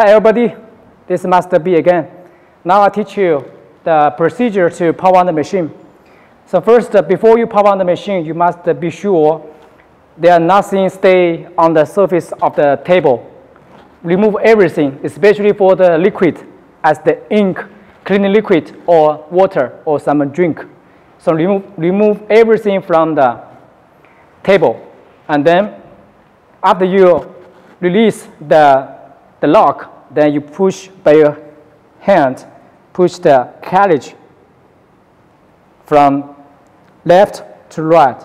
Hi everybody, this is Master B again. Now I teach you the procedure to power on the machine. So first, uh, before you power on the machine, you must be sure there are nothing stay on the surface of the table. Remove everything, especially for the liquid, as the ink, cleaning liquid, or water, or some drink. So remove, remove everything from the table. And then after you release the, the lock, then you push by your hand, push the carriage from left to right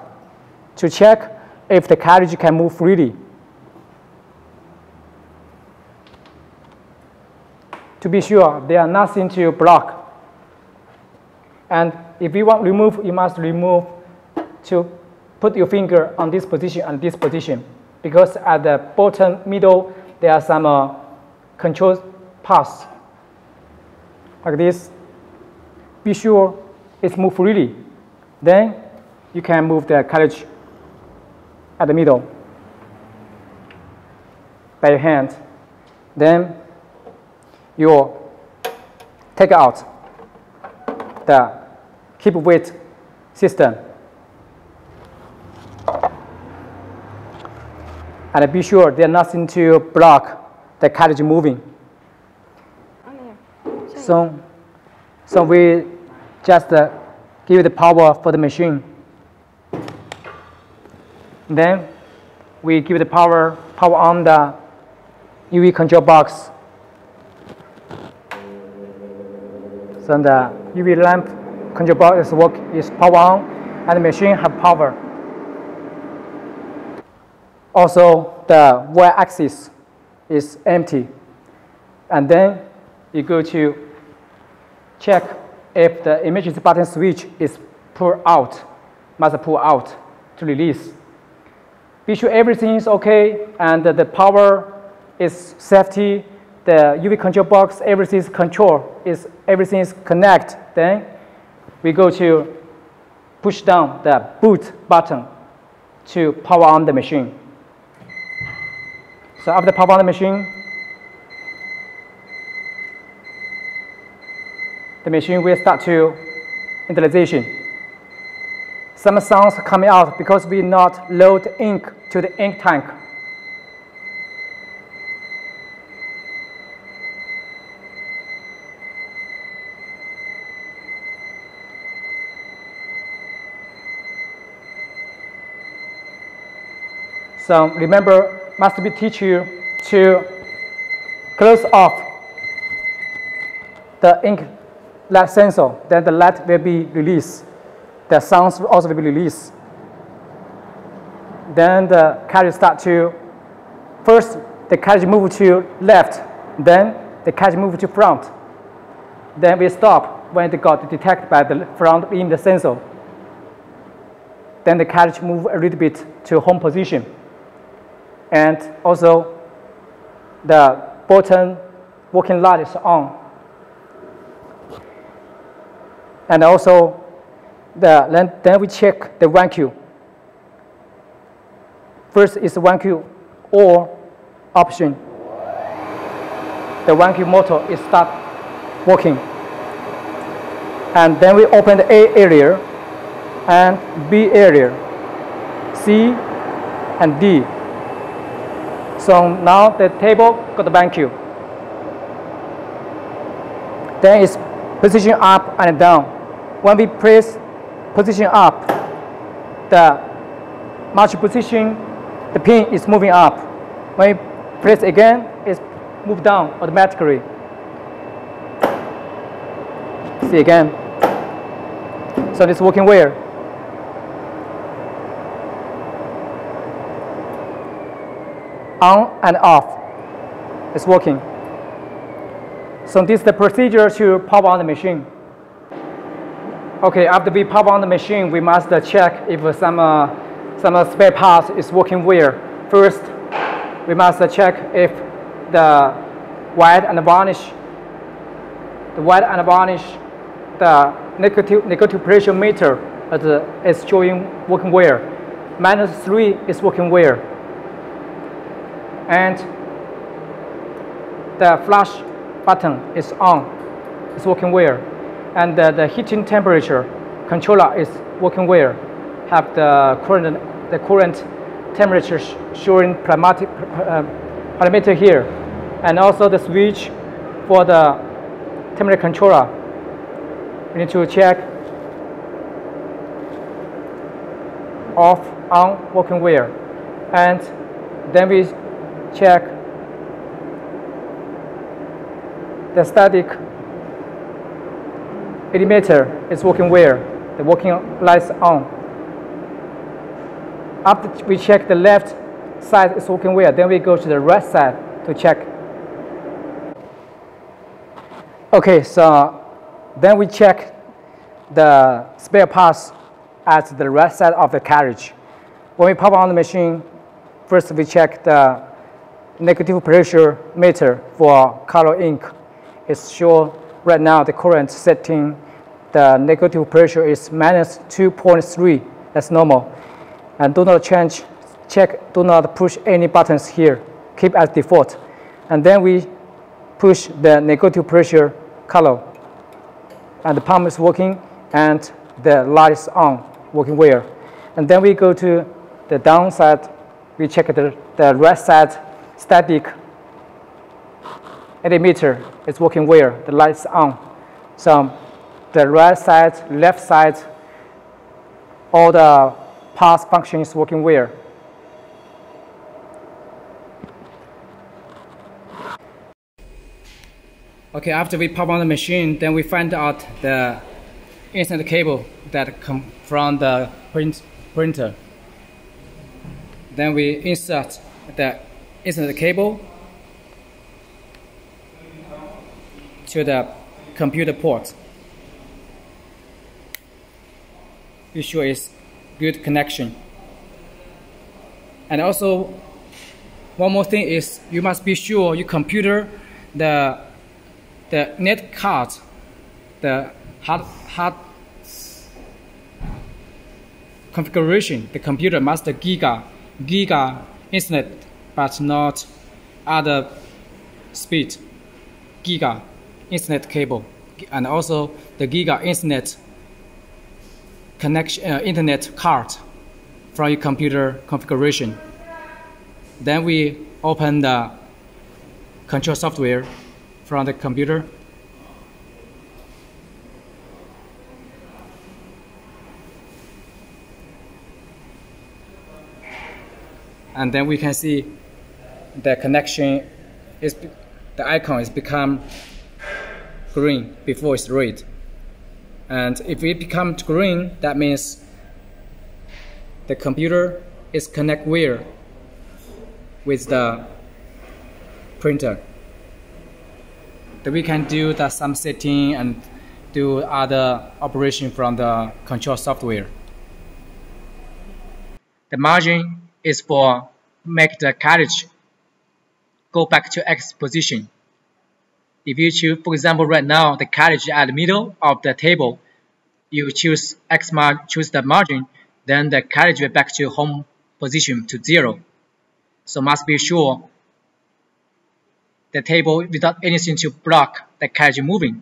to check if the carriage can move freely. To be sure, there are nothing to block. And if you want to remove, you must remove to put your finger on this position and this position. Because at the bottom middle, there are some uh, control paths like this. Be sure it's move freely. Then you can move the carriage at the middle by your hand. Then you take out the keep weight system. And be sure there's nothing to block the carriage moving. So, so we just uh, give the power for the machine. Then we give the power, power on the UV control box. So the UV lamp control box is work is power on, and the machine have power. Also, the y-axis is empty, and then you go to check if the emergency button switch is pulled out, must pull out to release. Be sure everything is okay and the power is safety, the UV control box, everything is control, is everything is connect. Then we go to push down the boot button to power on the machine. So after power on the machine, the machine will start to initialization. Some sounds coming out because we not load ink to the ink tank. So remember, must be teach you to close off the ink light sensor, then the light will be released. The sounds also will be released. Then the carriage start to, first the carriage move to left, then the carriage move to front. Then we stop when it got detected by the front in the sensor. Then the carriage move a little bit to home position. And also the bottom working light is on and also the, then, then we check the vacuum. First is vacuum or option. The vacuum motor is start working. And then we open the A area and B area, C and D. So now the table got the vacuum. Then it's position up and down when we press position up, the march position, the pin is moving up. When we press again, it's moved down automatically. See again. So it's working where? On and off. It's working. So this is the procedure to power on the machine. Okay, after we power on the machine, we must check if some, uh, some spare parts is working well. First, we must check if the white and varnish, the white and varnish, the negative, negative pressure meter is showing working well. Minus 3 is working well. And the flash button is on, it's working well. And uh, the heating temperature controller is working well. Have the current, the current temperature showing parameter, uh, parameter here. And also the switch for the temperature controller. We need to check off, on, working well. And then we check the static emitter is working well. The working lights on. After we check the left side is working well, then we go to the right side to check. Okay, so then we check the spare parts at the right side of the carriage. When we pop on the machine, first we check the negative pressure meter for color ink. It's show right now the current setting, the negative pressure is minus 2.3. That's normal. And do not change, check, do not push any buttons here. Keep as default. And then we push the negative pressure color. And the pump is working and the light is on, working well. And then we go to the downside, we check the, the right side static emitter is working well, the lights on. So the right side, left side, all the parts function is working well. Okay, after we pop on the machine, then we find out the Ethernet cable that come from the print, printer. Then we insert the Ethernet cable to the computer port. Be sure it's good connection. And also, one more thing is you must be sure your computer, the the net card, the hard hard configuration, the computer must giga giga internet, but not other speed. Giga internet cable. And also the giga internet connection uh, internet card from your computer configuration. Then we open the control software from the computer. And then we can see the connection is the icon is become green before it's red. And if it becomes green, that means the computer is connect well with the printer. Then we can do the some setting and do other operation from the control software. The margin is for make the carriage go back to X position. If you choose, for example, right now, the carriage at the middle of the table, you choose X mark, choose the margin, then the carriage will back to home position to zero. So must be sure the table without anything to block the carriage moving.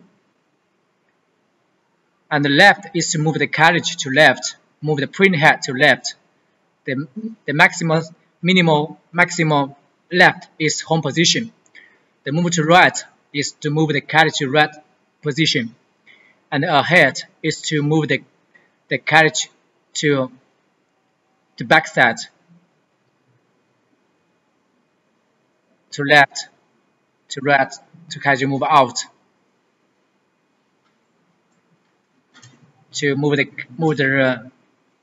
And the left is to move the carriage to left, move the print head to left. The, the maximum, minimal, maximum left is home position. The move to right is to move the carriage to right position, and ahead is to move the, the carriage to the back side, to left, to right, to carriage move out, to move the move the uh,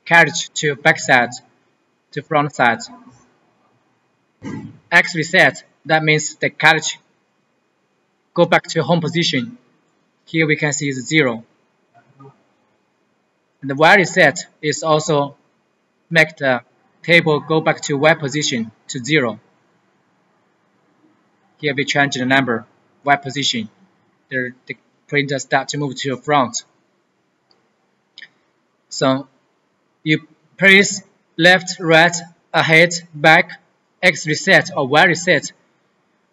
carriage to back side, to front side. X reset, that means the carriage go back to home position. Here we can see it's zero. And the Y reset is also make the table go back to Y position to zero. Here we change the number Y position. The, the printer start to move to the front. So you press left, right, ahead, back, X reset or Y reset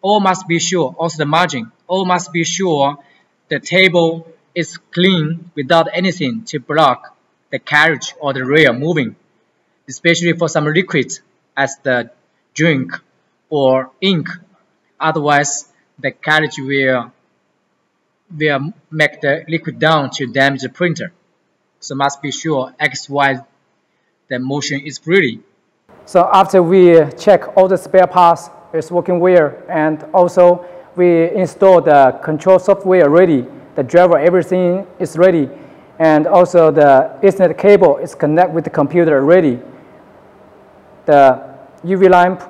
all must be sure, also the margin, all must be sure the table is clean without anything to block the carriage or the rail moving, especially for some liquids as the drink or ink. Otherwise, the carriage will, will make the liquid down to damage the printer. So must be sure X, Y, the motion is freely. So after we check all the spare parts is working well and also we install the control software ready, the driver, everything is ready and also the Ethernet cable is connected with the computer ready. The UV lamp,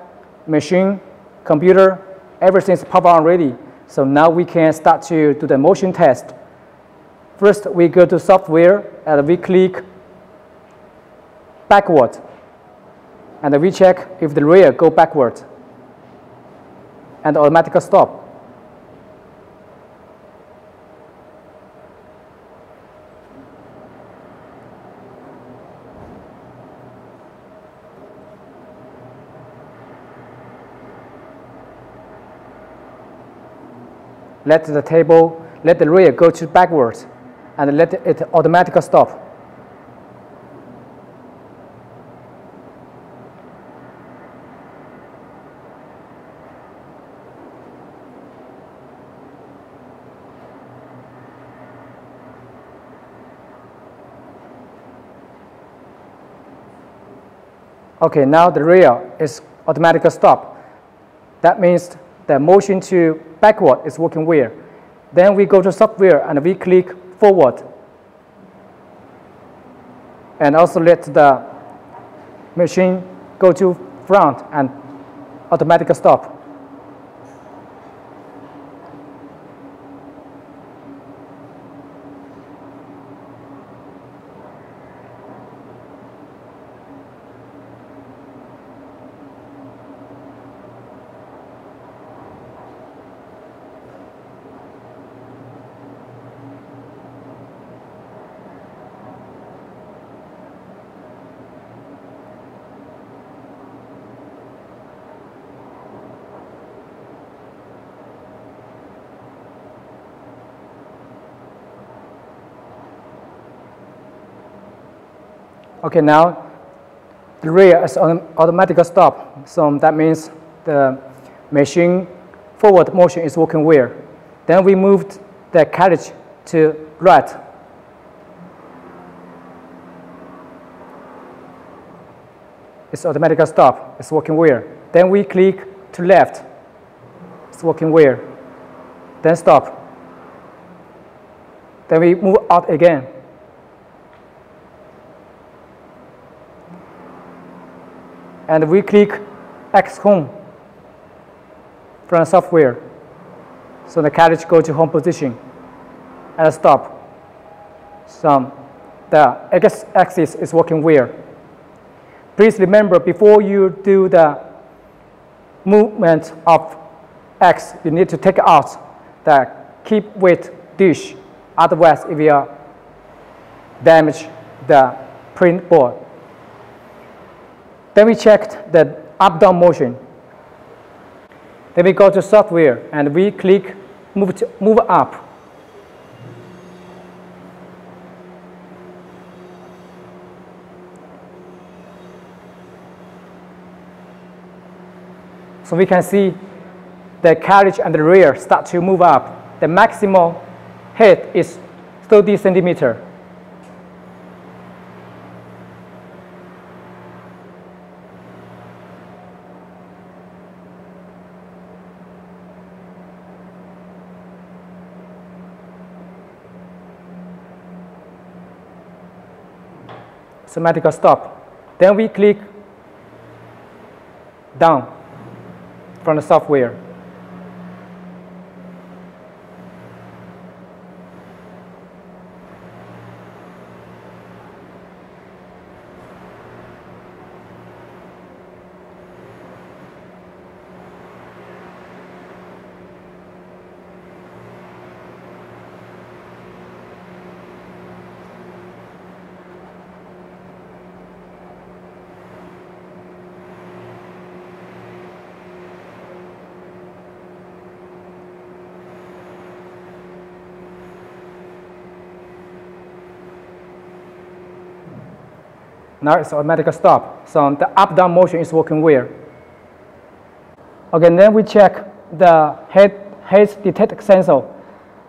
machine, computer, everything is power on ready. So now we can start to do the motion test. First, we go to software and we click backward. And we check if the rail go backward. And automatic stop. let the table, let the rail go to backwards, and let it automatically stop. Okay, now the rail is automatically stop. That means the motion to backward is working well. Then we go to software and we click forward. And also let the machine go to front and automatic stop. Okay, now the rear is on automatic stop. So that means the machine forward motion is working well. Then we moved the carriage to right. It's automatic stop. It's working well. Then we click to left. It's working well. Then stop. Then we move out again. And we click X home from software. So the carriage go to home position and stop. So the X axis is working well. Please remember before you do the movement of X, you need to take out the keep weight dish. Otherwise, it will damage the print board. Then we checked the up-down motion. Then we go to software and we click move, to, move up. So we can see the carriage and the rear start to move up. The maximum height is 30 centimeter. Semantic stop. Then we click down from the software. Now it's automatic stop. So the up-down motion is working well. Okay, then we check the head, head detect sensor.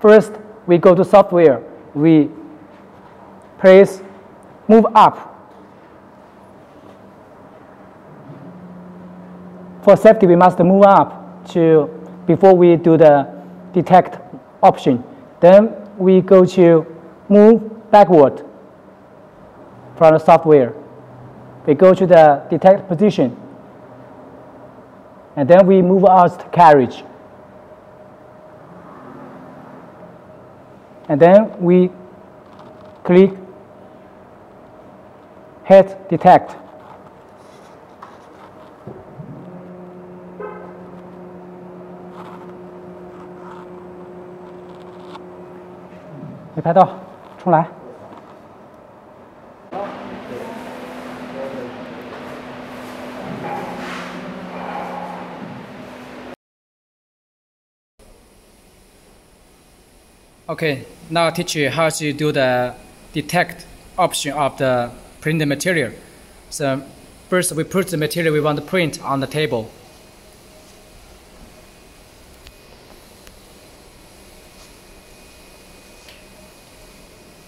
First, we go to software. We place move up. For safety, we must move up to before we do the detect option. Then we go to move backward from the software. We go to the detect position. And then we move out carriage. And then we click head detect. Now I'll teach you how to do the detect option of the printed material. So first we put the material we want to print on the table.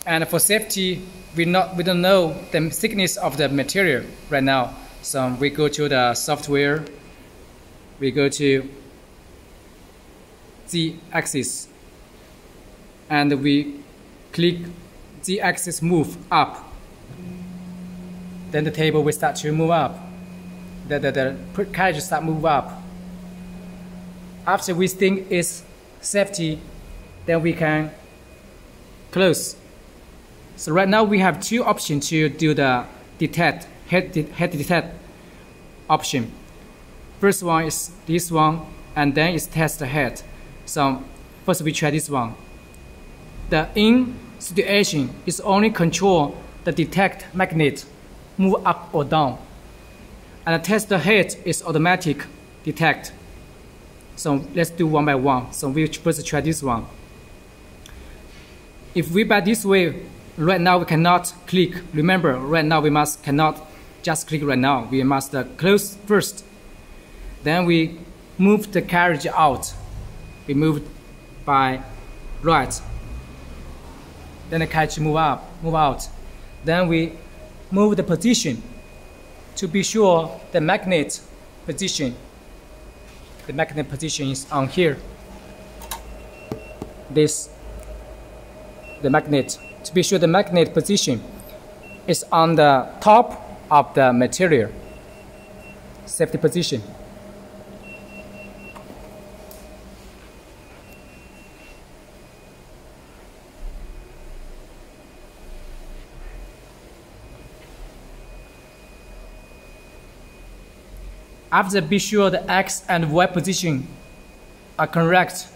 And for safety, we, not, we don't know the thickness of the material right now. So we go to the software, we go to z-axis, and we click the axis move up then the table will start to move up. The, the, the carriage start move up. After we think it's safety, then we can close. So right now we have two options to do the detect, head, head detect option. First one is this one, and then it's test the head. So first we try this one. The in situation is only control the detect magnet move up or down. And the test head is automatic detect. So let's do one by one. So we first try this one. If we by this way, right now we cannot click. Remember, right now we must cannot just click right now. We must close first. Then we move the carriage out. We move by right. Then the carriage move up, move out. Then we move the position. To be sure the magnet position. The magnet position is on here. This the magnet. To be sure the magnet position is on the top of the material. Safety position After be sure the x and y position are correct,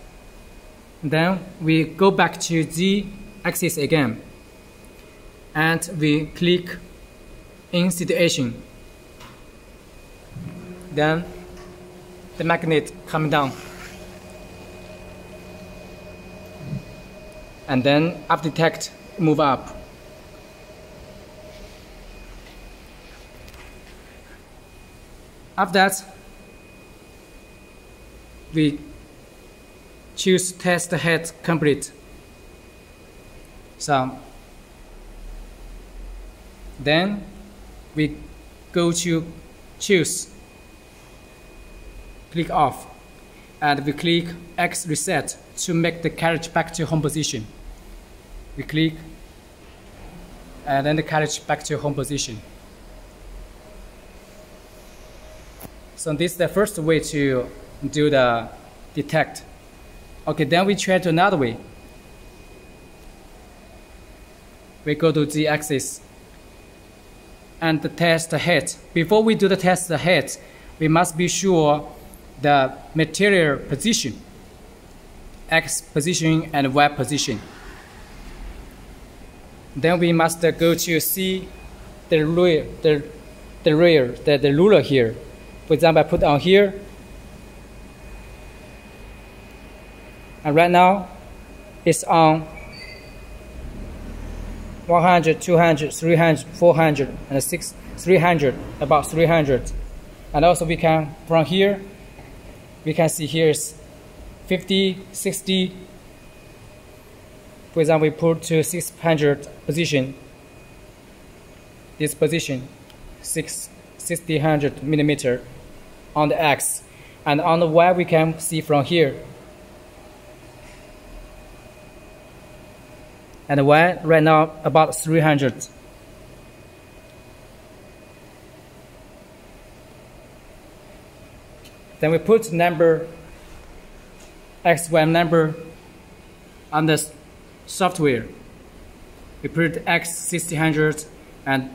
then we go back to z axis again and we click in situation. Then the magnet come down. And then up detect move up. After that, we choose test head complete. So then we go to choose, click off, and we click X reset to make the carriage back to home position. We click, and then the carriage back to home position. So this is the first way to do the detect. Okay, then we try to another way. We go to the axis and the test the head. Before we do the test the head, we must be sure the material position, X position and Y position. Then we must go to see the rear, the, the rear, the, the ruler here. For example, I put on here. And right now, it's on 100, 200, 300, 400, and 6, 300, about 300. And also we can, from here, we can see here is 50, 60. For example, we put to 600 position. This position, 6, 600 millimeter on the X. And on the Y, we can see from here. And Y right now about 300. Then we put number XY number on the software. We put X600 and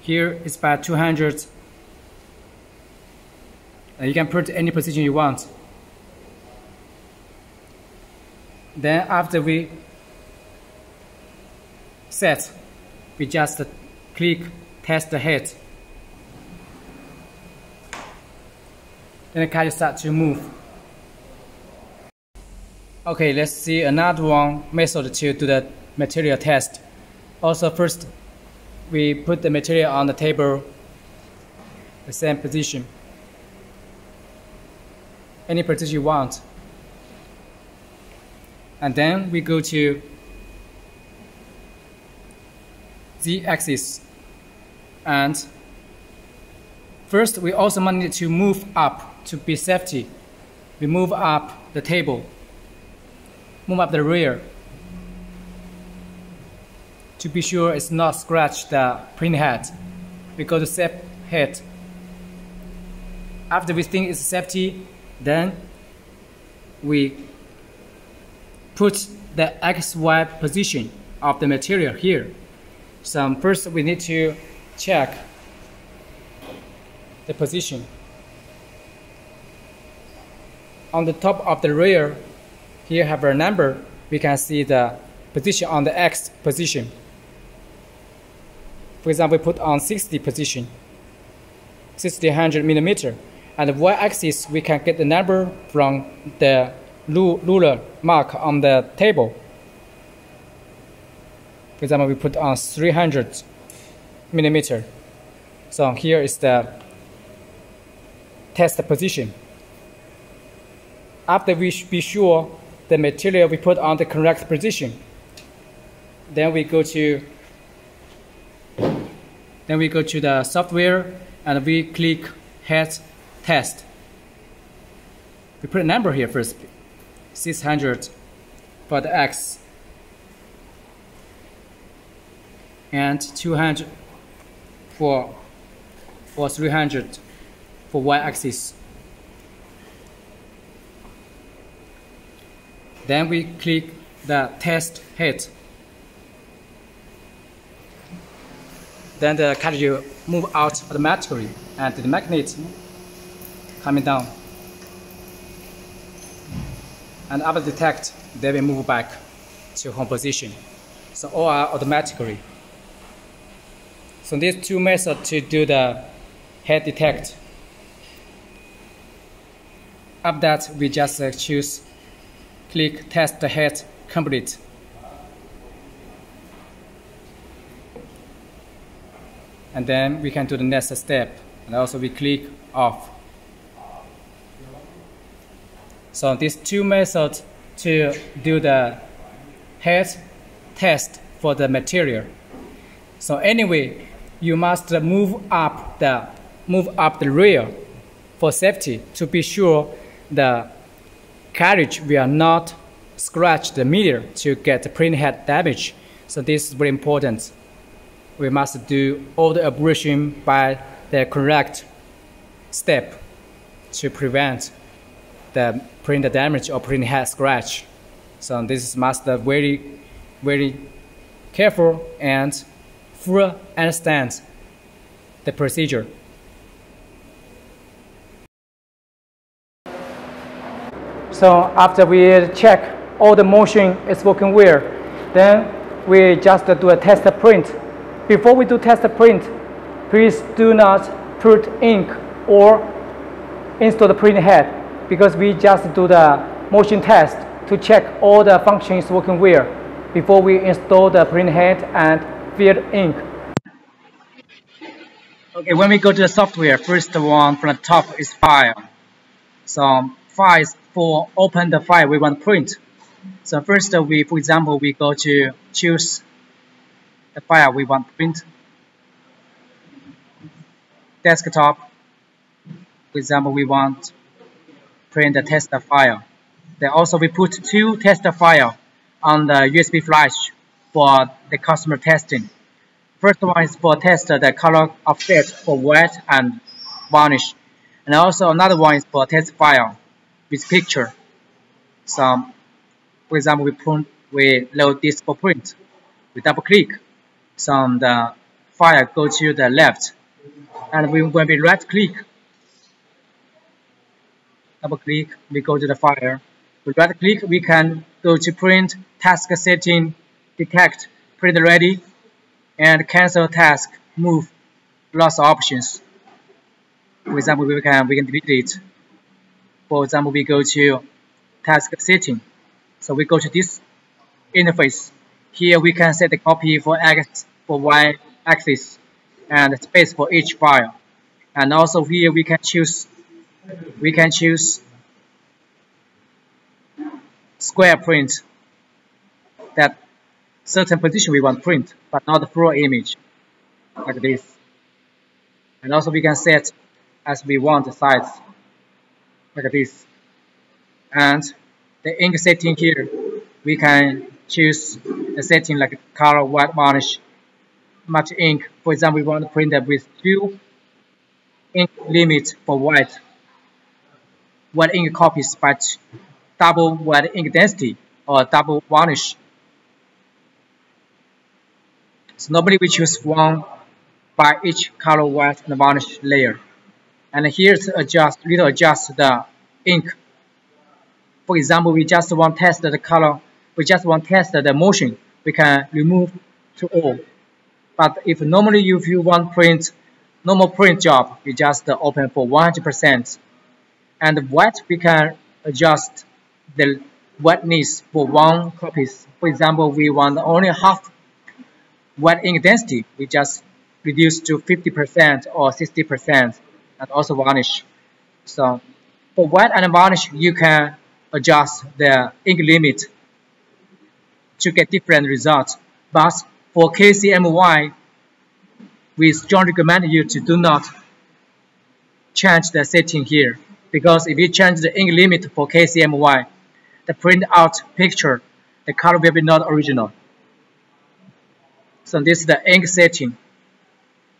here it's about 200 and you can put any position you want. Then after we set, we just click test the head. Then the car start to move. Okay, let's see another one method to do the material test. Also first, we put the material on the table, the same position. Any position you want. And then we go to z-axis and first we also need to move up to be safety, we move up the table, move up the rear to be sure it's not scratch the print head. We go to safe head. After we think it's safety, then we put the XY position of the material here. So um, first we need to check the position on the top of the rear, here have a number, we can see the position on the X position. For example, we put on 60 position, 60 millimeter. And the y-axis, we can get the number from the ruler mark on the table. For example, we put on 300 millimeter. So here is the test position after we be sure the material we put on the correct position, then we go to then we go to the software and we click head test. We put a number here first, 600 for the X and 200 for, for 300 for Y axis. Then we click the test head. Then the cartridge move out automatically and the magnet coming down. And after detect, they will move back to home position. So all are automatically. So these two methods to do the head detect. After that, we just uh, choose click test the head complete. And then we can do the next step. And also we click off. So these two methods to do the head test for the material. So anyway, you must move up the move up the rear for safety to be sure the carriage will not scratch the mirror to get the print head damage. So this is very important. We must do all the abrasion by the correct step to prevent the print damage or print head scratch. So this must be very, very careful and full understand the procedure. So after we check all the motion is working well, then we just do a test print. Before we do test print, please do not put ink or install the print head because we just do the motion test to check all the functions working well. before we install the print head and fill ink. Okay, when we go to the software, first one from the top is file. So file is for open the file we want to print. So first we, for example, we go to choose the file we want to print. Desktop. For example, we want print the test file. Then also we put two test file on the USB flash for the customer testing. First one is for test the color offset for wet and varnish. And also another one is for test file with picture. So, for example, we print, we load this for print. We double click. So the file go to the left. And we, when we right click, double click, we go to the file. We right click, we can go to print, task setting, detect, print ready, and cancel task, move, lots of options. For example, we can we can delete it. For example, we go to task setting. So we go to this interface. Here we can set the copy for X for Y axis and space for each file. And also here we can choose we can choose square print that certain position we want print, but not the full image, like this. And also we can set as we want the size, like this. And the ink setting here, we can choose the setting like color, white varnish, much ink. For example, we want to print that with two ink limit for white, white ink copies, but double white ink density or double varnish so normally we choose one by each color white and varnish layer. And here to adjust, little adjust the ink. For example, we just want to test the color, we just want to test the motion, we can remove to all. But if normally if you want print, normal print job, you just open for 100%. And white, we can adjust the whiteness for one copies. For example, we want only half white ink density, we just reduce to 50% or 60% and also varnish. So for white and varnish, you can adjust the ink limit to get different results. But for KCMY, we strongly recommend you to do not change the setting here because if you change the ink limit for KCMY, the printout picture, the color will be not original. So this is the ink setting.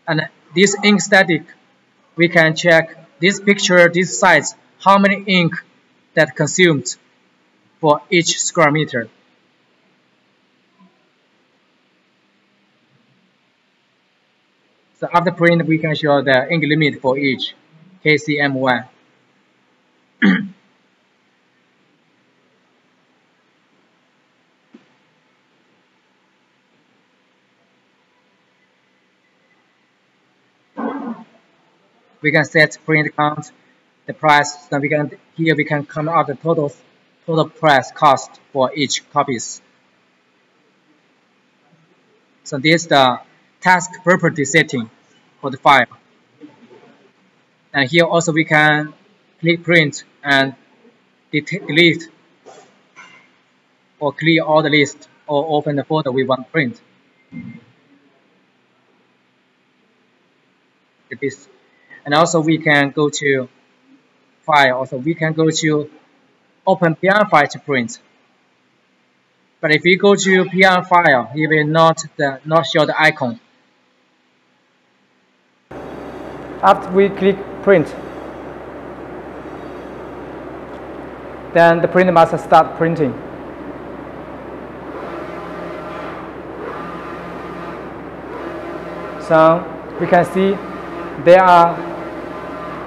And this ink static, we can check this picture, this size, how many ink that consumed for each square meter. So after print, we can show the ink limit for each KCMY. we can set print count, the price, then we can, here we can come out the total, total price cost for each copies. So this is the task property setting for the file. And here also we can click print and delete or clear all the list or open the folder we want to print. And also we can go to file. Also we can go to open PN file to print. But if you go to PN file it will not the not show the icon. After we click print then the printer must start printing so we can see there are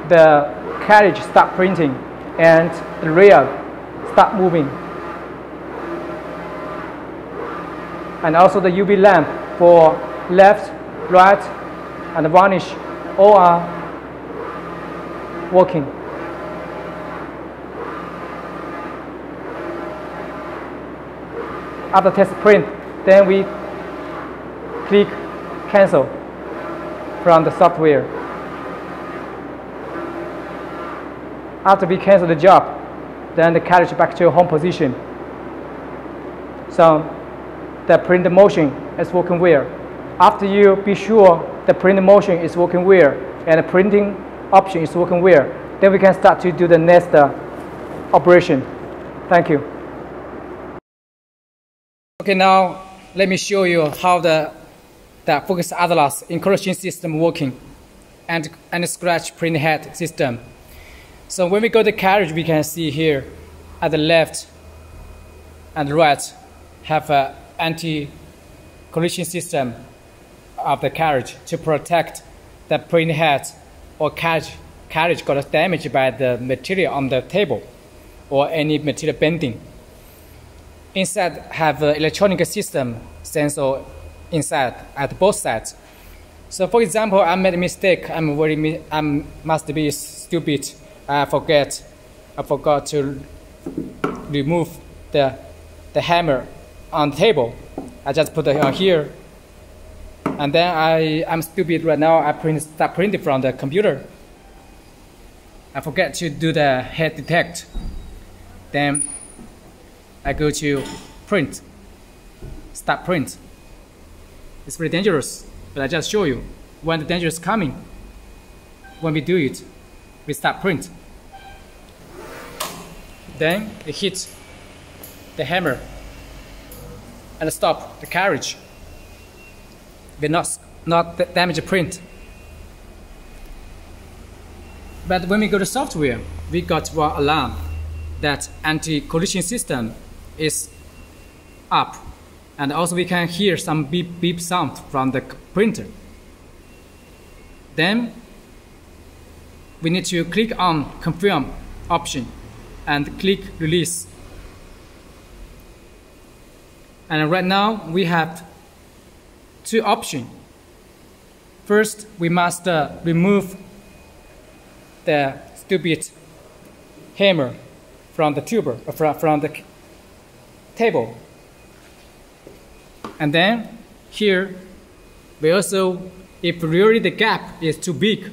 the carriage start printing and the rail start moving. And also the UV lamp for left, right, and varnish all are working. After test print, then we click cancel from the software. After we cancel the job, then the carriage back to your home position. So the print motion is working well. After you be sure the print motion is working well and the printing option is working well, then we can start to do the next uh, operation. Thank you. Okay, now let me show you how the, the Focus Atlas encryption system working and, and scratch print head system. So when we go to carriage, we can see here at the left and right have an anti-collision system of the carriage to protect the print head or carriage, carriage got damaged by the material on the table or any material bending. Inside have an electronic system sensor inside at both sides. So for example, I made a mistake. I'm very, I must be stupid. I forget, I forgot to remove the, the hammer on the table. I just put it on here. And then I, I'm stupid right now. I print, start printing from the computer. I forget to do the head detect. Then I go to print, start print. It's very dangerous, but I just show you when the danger is coming. When we do it, we start print. Then it hits the hammer and stop the carriage. We not, not damage the print. But when we go to software, we got one alarm that anti-collision system is up. And also we can hear some beep beep sound from the printer. Then we need to click on confirm option and click release. And right now we have two options. First, we must uh, remove the stupid hammer from the tuber, uh, from, from the table. And then here, we also, if really the gap is too big,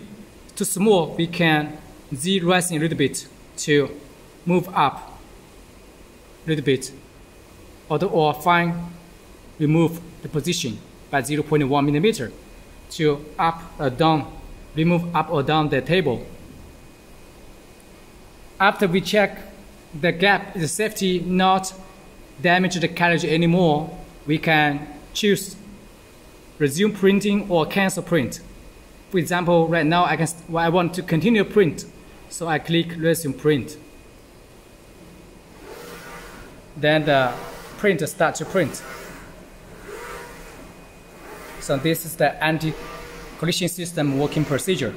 too small, we can z rising a little bit to move up a little bit, or, the, or fine remove the position by 0.1 millimeter to up or down, remove up or down the table. After we check the gap is safety not damage the carriage anymore, we can choose resume printing or cancel print. For example, right now I, can, I want to continue print, so I click resume print. Then the printer starts to print. So this is the anti-collision system working procedure.